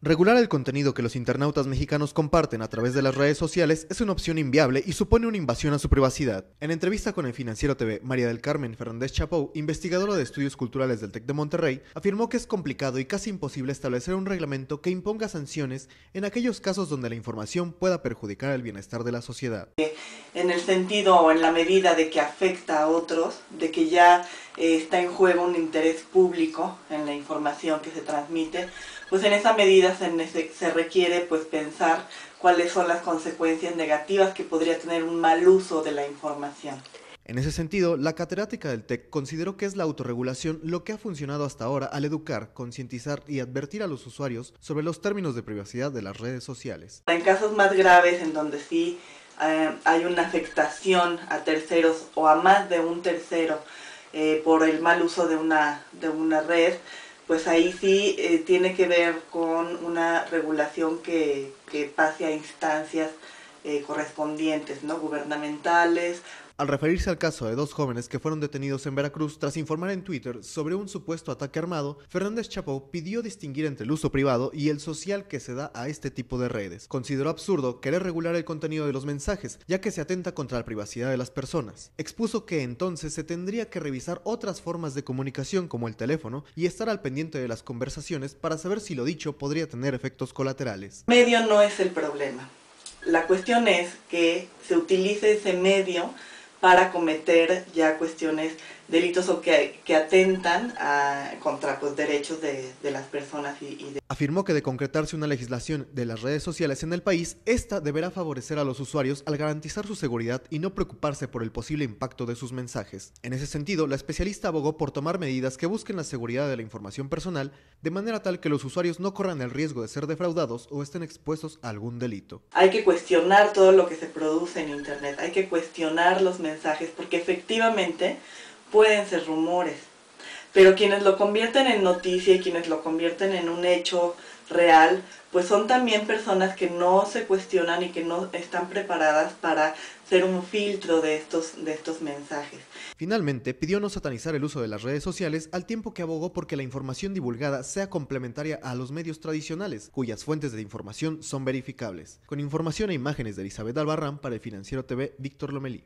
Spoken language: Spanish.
Regular el contenido que los internautas mexicanos comparten a través de las redes sociales es una opción inviable y supone una invasión a su privacidad. En entrevista con el Financiero TV, María del Carmen Fernández Chapou, investigadora de estudios culturales del TEC de Monterrey, afirmó que es complicado y casi imposible establecer un reglamento que imponga sanciones en aquellos casos donde la información pueda perjudicar el bienestar de la sociedad. En el sentido o en la medida de que afecta a otros, de que ya eh, está en juego un interés público en la información que se transmite, pues en esa medida se, se requiere pues pensar cuáles son las consecuencias negativas que podría tener un mal uso de la información. En ese sentido, la catedrática del TEC consideró que es la autorregulación lo que ha funcionado hasta ahora al educar, concientizar y advertir a los usuarios sobre los términos de privacidad de las redes sociales. En casos más graves, en donde sí eh, hay una afectación a terceros o a más de un tercero eh, por el mal uso de una, de una red, pues ahí sí eh, tiene que ver con una regulación que, que pase a instancias eh, correspondientes, ¿no? gubernamentales, al referirse al caso de dos jóvenes que fueron detenidos en Veracruz tras informar en Twitter sobre un supuesto ataque armado, Fernández Chapo pidió distinguir entre el uso privado y el social que se da a este tipo de redes. Consideró absurdo querer regular el contenido de los mensajes, ya que se atenta contra la privacidad de las personas. Expuso que entonces se tendría que revisar otras formas de comunicación como el teléfono y estar al pendiente de las conversaciones para saber si lo dicho podría tener efectos colaterales. Medio no es el problema. La cuestión es que se utilice ese medio para cometer ya cuestiones, delitos o que, que atentan a, contra pues, derechos de, de las personas y, y de Afirmó que de concretarse una legislación de las redes sociales en el país, esta deberá favorecer a los usuarios al garantizar su seguridad y no preocuparse por el posible impacto de sus mensajes. En ese sentido, la especialista abogó por tomar medidas que busquen la seguridad de la información personal de manera tal que los usuarios no corran el riesgo de ser defraudados o estén expuestos a algún delito. Hay que cuestionar todo lo que se produce en Internet, hay que cuestionar los mensajes porque efectivamente pueden ser rumores pero quienes lo convierten en noticia y quienes lo convierten en un hecho real, pues son también personas que no se cuestionan y que no están preparadas para ser un filtro de estos, de estos mensajes. Finalmente, pidió no satanizar el uso de las redes sociales al tiempo que abogó porque la información divulgada sea complementaria a los medios tradicionales, cuyas fuentes de información son verificables. Con información e imágenes de Elizabeth Albarrán para el Financiero TV, Víctor Lomelí.